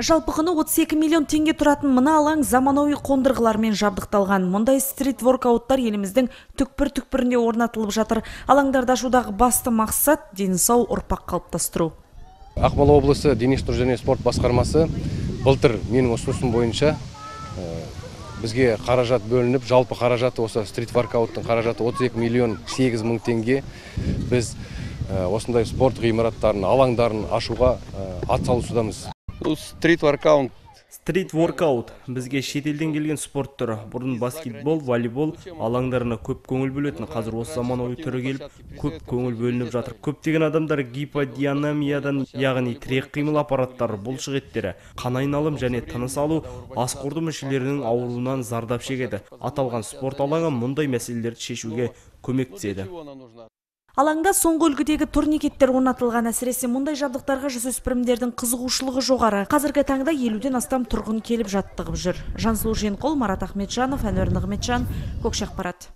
Жалпы құны 32 миллион теңге тұратын мына алаң заманауи қондырғылармен жабдықталған. Мұндай стрит воркауттар еліміздің түкпір-түкпірінде орнатылып жатыр. Алаңдарды ашудағы басты мақсат дені сау ұрпақ қалыптастыру. Ақмола облысы дене шынықтыру және спорт басқармасы былтыр менің ұсынысым бойынша ә, бізге қаражат бөлініп, жалпы қаражаты осы стрит воркауттың қаражаты 32 миллион 8 мың теңге. Біз ә, осындай спорт ғимараттарын, алаңдарын ашуға ә, атсалысудамыз. Стрит воркаут стрит воркаут. Бізге шетелден келген спорт түрі бұрын баскетбол волейбол алаңдарына көп көңіл бөлетін. Қазір осы заманауи түрі келіп көп көңіл бөлініп жатыр. Көптеген адамдар гиподинамиядан яғни тірек қимыл аппараттары бұлшық еттері қан айналым және тыныс алу ас қорды мүшелерінің ауруынан зардап шегеді. Аталған спорт алаңы мұндай мәселелерді шешуге көмектеседі. Алаңда соңғы үлгідегі турникеттер орнатылған әсіресе мұндай жабдықтарға жасөспірімдердің қызығушылығы жоғары. Қазіргі таңда елуден астам тұрғын келіп жаттығып жүр. Жансұлу Женқол, Марат Ахметжанов, Әнуар Нығметжан, Көкшақпарат.